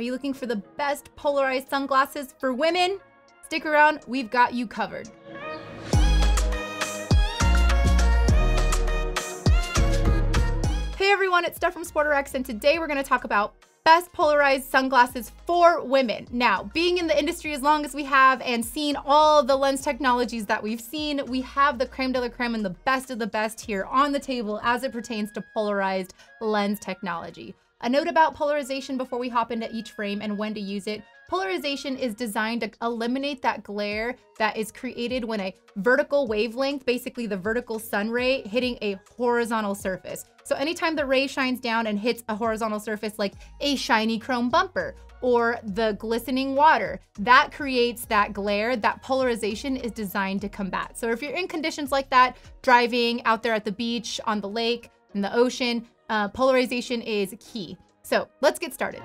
Are you looking for the best polarized sunglasses for women? Stick around, we've got you covered. Hey everyone, it's Steph from SportRx, and today we're going to talk about best polarized sunglasses for women. Now, being in the industry as long as we have and seeing all the lens technologies that we've seen, we have the creme de la creme and the best of the best here on the table as it pertains to polarized lens technology. A note about polarization before we hop into each frame and when to use it. Polarization is designed to eliminate that glare that is created when a vertical wavelength, basically the vertical sun ray, hitting a horizontal surface. So anytime the ray shines down and hits a horizontal surface like a shiny chrome bumper or the glistening water, that creates that glare that polarization is designed to combat. So if you're in conditions like that, driving out there at the beach, on the lake, in the ocean, uh, polarization is key. So let's get started.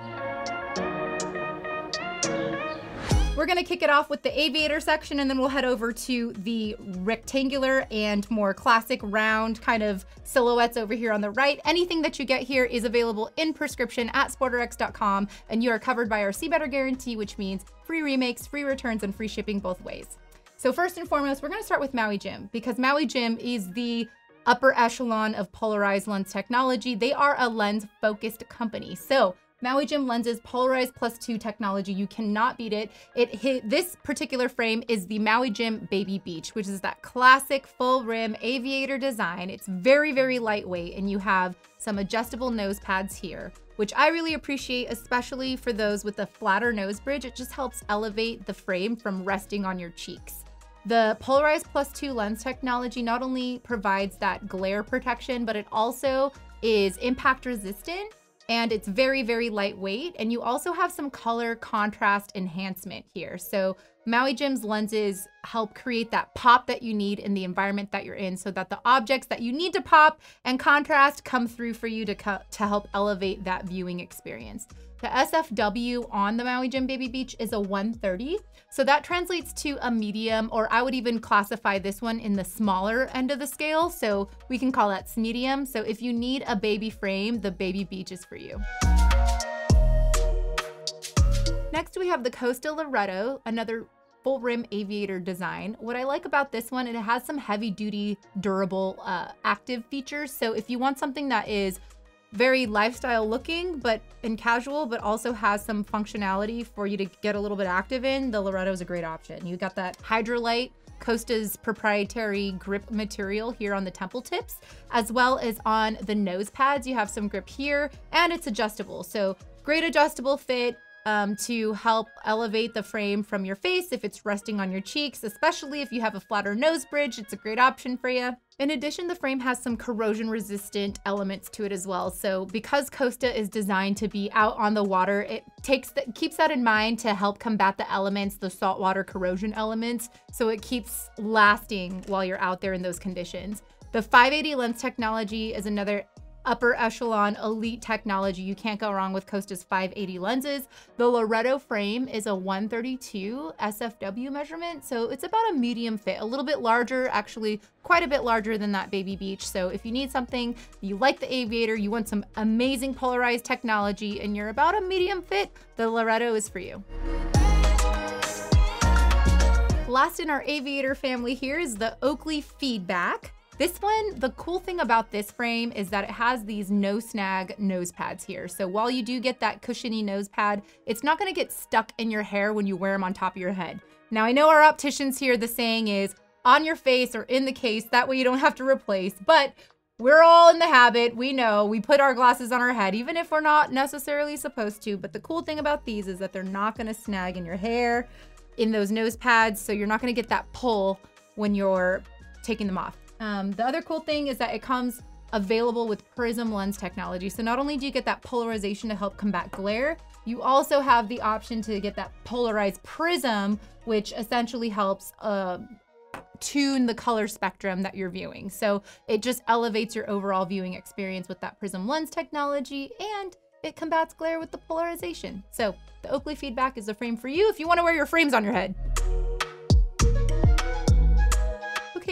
We're gonna kick it off with the aviator section and then we'll head over to the rectangular and more classic round kind of silhouettes over here on the right. Anything that you get here is available in prescription at sportrx.com and you are covered by our See Better guarantee, which means free remakes, free returns, and free shipping both ways. So first and foremost, we're gonna start with Maui Jim because Maui Jim is the upper echelon of polarized lens technology. They are a lens focused company. So Maui Jim Lenses Polarized Plus 2 technology. You cannot beat it. It hit this particular frame is the Maui Jim Baby Beach, which is that classic full rim aviator design. It's very, very lightweight and you have some adjustable nose pads here, which I really appreciate, especially for those with a flatter nose bridge. It just helps elevate the frame from resting on your cheeks. The Polarized Plus 2 lens technology not only provides that glare protection, but it also is impact resistant and it's very, very lightweight. And you also have some color contrast enhancement here. So Maui Jim's lenses help create that pop that you need in the environment that you're in so that the objects that you need to pop and contrast come through for you to, to help elevate that viewing experience. The SFW on the Maui Jim Baby Beach is a 130. So that translates to a medium, or I would even classify this one in the smaller end of the scale. So we can call that medium. So if you need a baby frame, the Baby Beach is for you. Next, we have the Costa Loreto, another full rim aviator design. What I like about this one, it has some heavy duty, durable, uh, active features. So if you want something that is very lifestyle looking, but in casual, but also has some functionality for you to get a little bit active in, the Loreto is a great option. You got that hydrolite Costa's proprietary grip material here on the temple tips, as well as on the nose pads. You have some grip here and it's adjustable. So great adjustable fit, um, to help elevate the frame from your face if it's resting on your cheeks, especially if you have a flatter nose bridge, it's a great option for you. In addition, the frame has some corrosion resistant elements to it as well. So because Costa is designed to be out on the water, it takes that keeps that in mind to help combat the elements, the saltwater corrosion elements. So it keeps lasting while you're out there in those conditions. The 580 lens technology is another upper echelon elite technology. You can't go wrong with Costa's 580 lenses. The Loreto frame is a 132 SFW measurement, so it's about a medium fit, a little bit larger, actually quite a bit larger than that Baby Beach. So if you need something, you like the Aviator, you want some amazing polarized technology, and you're about a medium fit, the Loreto is for you. Last in our Aviator family here is the Oakley Feedback. This one, the cool thing about this frame is that it has these no snag nose pads here. So while you do get that cushiony nose pad, it's not gonna get stuck in your hair when you wear them on top of your head. Now I know our opticians here, the saying is on your face or in the case, that way you don't have to replace, but we're all in the habit, we know, we put our glasses on our head, even if we're not necessarily supposed to. But the cool thing about these is that they're not gonna snag in your hair, in those nose pads, so you're not gonna get that pull when you're taking them off. Um, the other cool thing is that it comes available with prism lens technology. So not only do you get that polarization to help combat glare, you also have the option to get that polarized prism, which essentially helps uh, tune the color spectrum that you're viewing. So it just elevates your overall viewing experience with that prism lens technology and it combats glare with the polarization. So the Oakley feedback is a frame for you if you want to wear your frames on your head.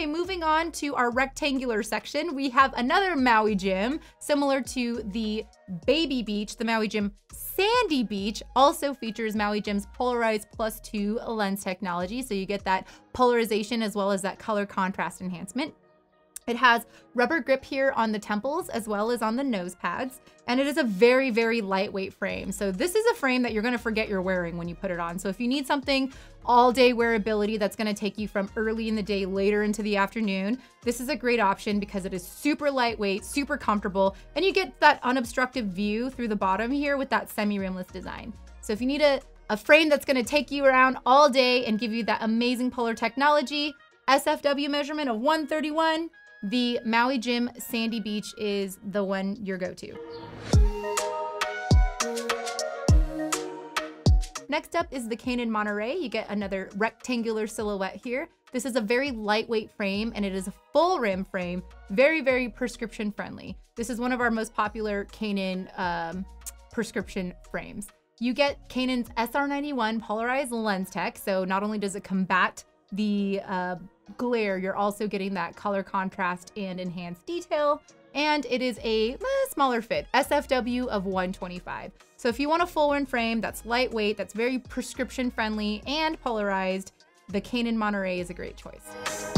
Okay, moving on to our rectangular section, we have another Maui Jim, similar to the Baby Beach, the Maui Jim Sandy Beach also features Maui Jim's Polarized Plus 2 lens technology, so you get that polarization as well as that color contrast enhancement. It has rubber grip here on the temples as well as on the nose pads, and it is a very, very lightweight frame. So this is a frame that you're gonna forget you're wearing when you put it on. So if you need something all day wearability that's gonna take you from early in the day later into the afternoon, this is a great option because it is super lightweight, super comfortable, and you get that unobstructed view through the bottom here with that semi-rimless design. So if you need a, a frame that's gonna take you around all day and give you that amazing polar technology, SFW measurement of 131, the Maui Jim Sandy Beach is the one your go-to. Next up is the Kaenon Monterey. You get another rectangular silhouette here. This is a very lightweight frame and it is a full rim frame, very, very prescription friendly. This is one of our most popular Kaenon um, prescription frames. You get Kaenon's SR91 polarized lens tech. So not only does it combat the uh, glare, you're also getting that color contrast and enhanced detail. And it is a eh, smaller fit, SFW of 125. So if you want a full one frame that's lightweight, that's very prescription friendly and polarized, the Kaenon Monterey is a great choice.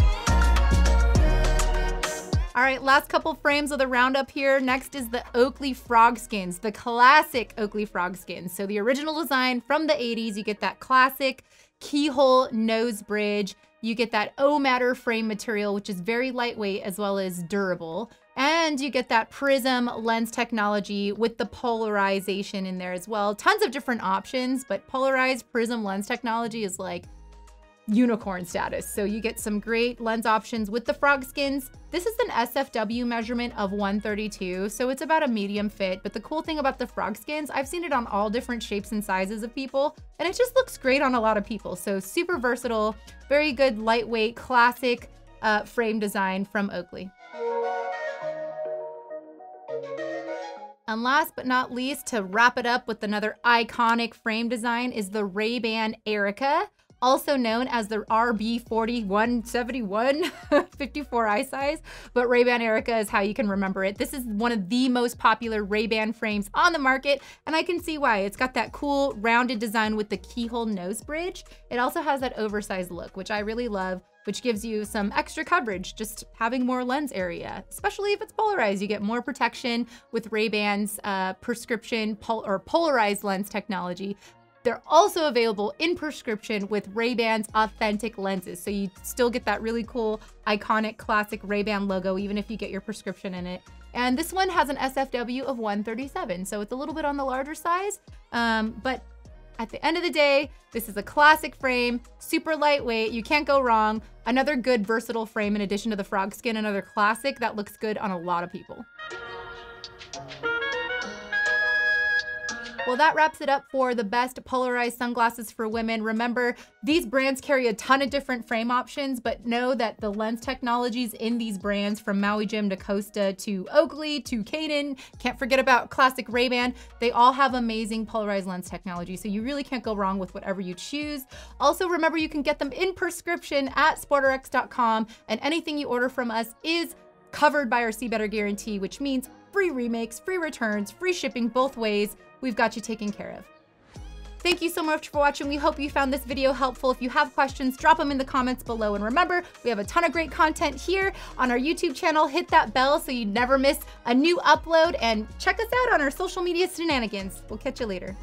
All right, last couple frames of the roundup here. Next is the Oakley Frogskins, the classic Oakley Frogskins. So the original design from the 80s, you get that classic keyhole nose bridge. You get that O-Matter frame material, which is very lightweight as well as durable. And you get that prism lens technology with the polarization in there as well. Tons of different options, but polarized prism lens technology is like unicorn status. So you get some great lens options with the frog skins. This is an SFW measurement of 132, so it's about a medium fit. But the cool thing about the frog skins, I've seen it on all different shapes and sizes of people, and it just looks great on a lot of people. So super versatile, very good lightweight, classic uh, frame design from Oakley. And last but not least, to wrap it up with another iconic frame design is the Ray-Ban Erika also known as the RB4171 54 eye size, but Ray-Ban Erika is how you can remember it. This is one of the most popular Ray-Ban frames on the market, and I can see why. It's got that cool rounded design with the keyhole nose bridge. It also has that oversized look, which I really love which gives you some extra coverage, just having more lens area, especially if it's polarized. You get more protection with Ray-Ban's uh, prescription pol or polarized lens technology, they're also available in prescription with Ray-Ban's authentic lenses. So you still get that really cool, iconic, classic Ray-Ban logo, even if you get your prescription in it. And this one has an SFW of 137, so it's a little bit on the larger size, um, but at the end of the day, this is a classic frame, super lightweight, you can't go wrong. Another good versatile frame in addition to the frog skin, another classic that looks good on a lot of people. Well, that wraps it up for the best polarized sunglasses for women. Remember, these brands carry a ton of different frame options, but know that the lens technologies in these brands from Maui Jim to Costa to Oakley to Kaenon, can't forget about classic Ray-Ban, they all have amazing polarized lens technology. So you really can't go wrong with whatever you choose. Also, remember you can get them in prescription at sportrx.com and anything you order from us is covered by our See Better guarantee, which means free remakes, free returns, free shipping both ways we've got you taken care of. Thank you so much for watching. We hope you found this video helpful. If you have questions, drop them in the comments below. And remember, we have a ton of great content here on our YouTube channel. Hit that bell so you never miss a new upload and check us out on our social media shenanigans. We'll catch you later.